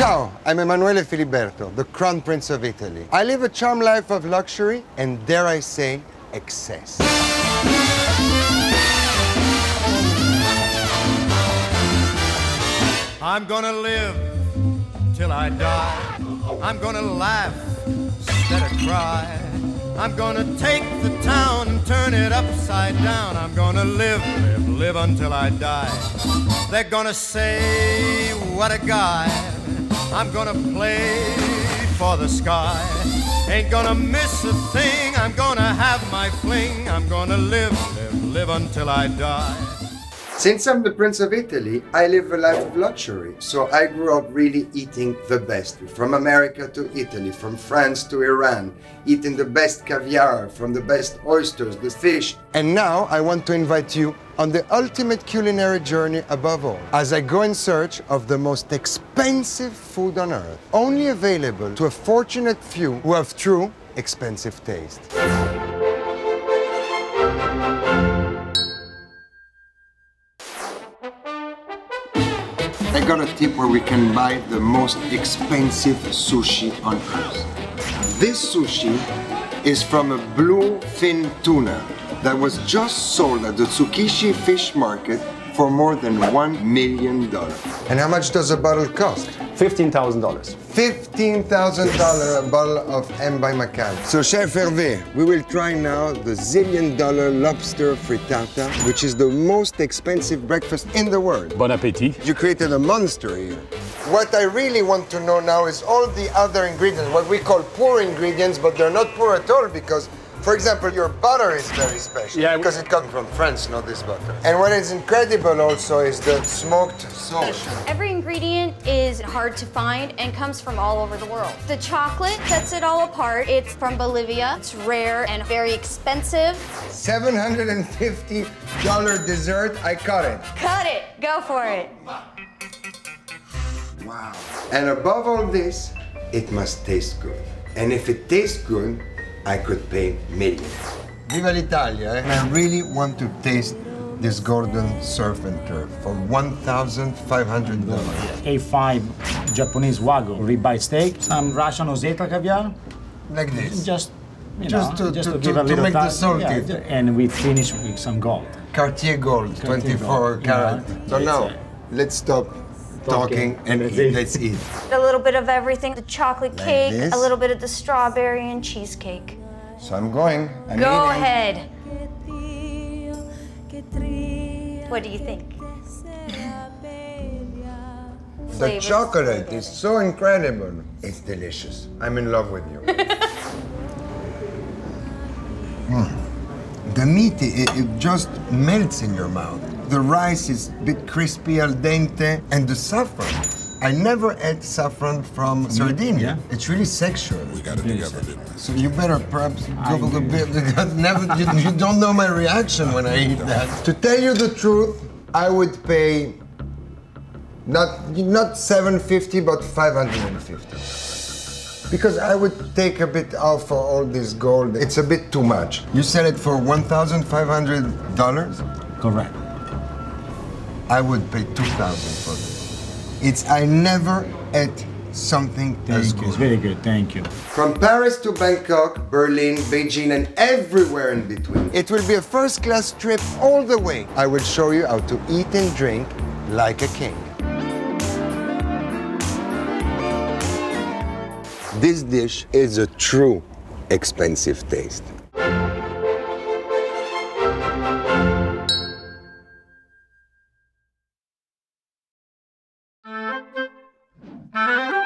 Ciao, I'm Emanuele Filiberto, the Crown Prince of Italy. I live a charmed life of luxury and, dare I say, excess. I'm gonna live till I die. I'm gonna laugh instead of cry. I'm gonna take the town and turn it upside down. I'm gonna live, live, live until I die. They're gonna say, what a guy. I'm gonna play for the sky. Ain't gonna miss a thing. I'm gonna have my fling. I'm gonna live, live, live until I die. Since I'm the Prince of Italy, I live a life of luxury. So I grew up really eating the best. From America to Italy, from France to Iran, eating the best caviar, from the best oysters, the fish. And now I want to invite you on the ultimate culinary journey above all, as I go in search of the most expensive food on earth, only available to a fortunate few who have true expensive taste. I got a tip where we can buy the most expensive sushi on earth. This sushi is from a bluefin tuna that was just sold at the Tsukiji Fish Market for more than $1 million. And how much does a bottle cost? $15,000. $15,000 a bottle of M by Macallan. So, Chef Hervé, we will try now the zillion dollar lobster frittata, which is the most expensive breakfast in the world. Bon appétit. You created a monster here. What I really want to know now is all the other ingredients, what we call poor ingredients, but they're not poor at all because for example, your butter is very special Yeah, because it comes from France, not this butter. And what is incredible also is the smoked sauce. Every ingredient is hard to find and comes from all over the world. The chocolate sets it all apart. It's from Bolivia. It's rare and very expensive. $750 dessert, I cut it. Cut it. Go for it. Wow. And above all this, it must taste good. And if it tastes good, I could pay millions. Viva l'Italia, eh? And I really want to taste this Gordon surf and turf for $1,500. A5 Japanese Wagyu ribeye steak, some Russian Osetra caviar, Like this. just you Just know, to- just to- to, give to- a to little make the touch. salty. Yeah, and we finish with some gold. Cartier Gold, Cartier 24 Gold, carat. yeah. So It's, now, let's stop talking, talking and and eat. let's let's eat. A little bit of everything. The chocolate Like cake, this? a little bit of the strawberry and cheesecake. So I'm going. I'm Go eating. ahead. What do you think? The chocolate is so incredible. It's delicious. I'm in love with you. Mm. The meat, it, it just melts in your mouth. The rice is a bit crispy, al dente, and the saffron. I never ate saffron from Sardinia. yeah. It's really sexual. We got it together, didn't we? So you better perhaps Google a bit because never you, you don't know my reaction when I eat that. To tell you the truth, I would pay not not 750 but 550. Because I would take a bit off for all this gold. It's a bit too much. You sell it for $1,500? Correct. I would pay 2,000 for this. It's I never ate something as Thank you. It's very good. Thank you. From Paris to Bangkok, Berlin, Beijing, and everywhere in between. It will be a first class trip all the way. I will show you how to eat and drink like a king. This dish is a true expensive taste. Thank